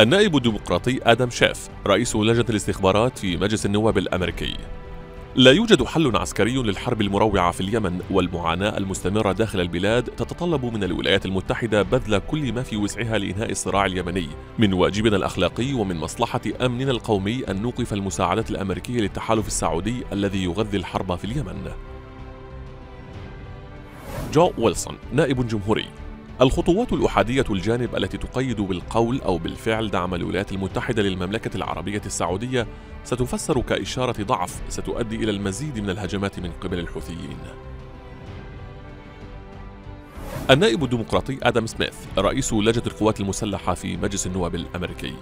النائب الديمقراطي آدم شيف رئيس لجنة الاستخبارات في مجلس النواب الأمريكي. لا يوجد حل عسكري للحرب المروعة في اليمن والمعاناة المستمرة داخل البلاد تتطلب من الولايات المتحدة بذل كل ما في وسعها لإنهاء الصراع اليمني. من واجبنا الأخلاقي ومن مصلحة أمننا القومي أن نوقف المساعدات الأمريكية للتحالف السعودي الذي يغذي الحرب في اليمن. جو ويلسون نائب جمهوري. الخطوات الأحادية الجانب التي تقيد بالقول أو بالفعل دعم الولايات المتحدة للمملكة العربية السعودية ستفسر كإشارة ضعف ستؤدي إلى المزيد من الهجمات من قبل الحوثيين. النائب الديمقراطي آدم سميث رئيس لجنة القوات المسلحة في مجلس النواب الأمريكي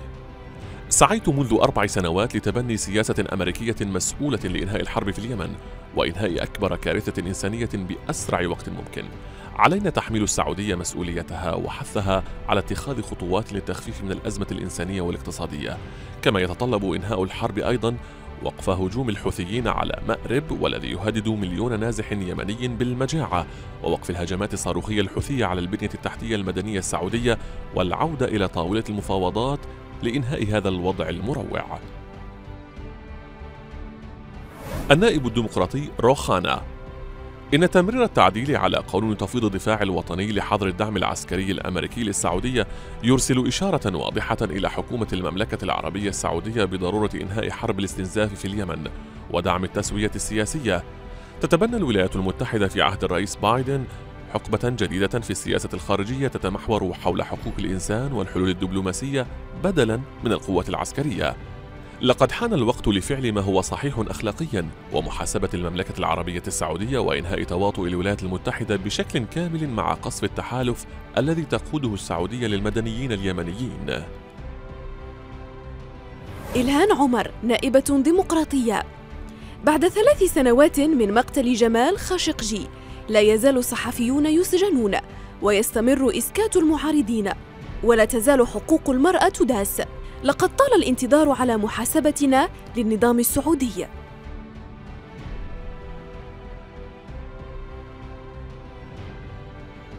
سعيت منذ أربع سنوات لتبني سياسة أمريكية مسؤولة لإنهاء الحرب في اليمن وإنهاء أكبر كارثة إنسانية بأسرع وقت ممكن. علينا تحميل السعودية مسؤوليتها وحثها على اتخاذ خطوات للتخفيف من الأزمة الإنسانية والاقتصادية، كما يتطلب إنهاء الحرب أيضا وقف هجوم الحوثيين على مأرب والذي يهدد مليون نازح يمني بالمجاعة ووقف الهجمات الصاروخية الحوثية على البنية التحتية المدنية السعودية والعودة إلى طاولة المفاوضات لإنهاء هذا الوضع المروع. النائب الديمقراطي روخانا إن تمرير التعديل على قانون تفويض الدفاع الوطني لحظر الدعم العسكري الأمريكي للسعودية يرسل إشارة واضحة إلى حكومة المملكة العربية السعودية بضرورة إنهاء حرب الاستنزاف في اليمن ودعم التسوية السياسية. تتبنى الولايات المتحدة في عهد الرئيس بايدن حقبة جديدة في السياسة الخارجية تتمحور حول حقوق الإنسان والحلول الدبلوماسية بدلاً من القوة العسكرية. لقد حان الوقت لفعل ما هو صحيح اخلاقيا ومحاسبة المملكة العربية السعودية وإنهاء تواطؤ الولايات المتحدة بشكل كامل مع قصف التحالف الذي تقوده السعودية للمدنيين اليمنيين. إلهان عمر نائبة ديمقراطية بعد ثلاث سنوات من مقتل جمال خاشقجي لا يزال الصحفيون يسجنون ويستمر إسكات المعارضين ولا تزال حقوق المرأة تداس. لقد طال الانتظار على محاسبتنا للنظام السعودي.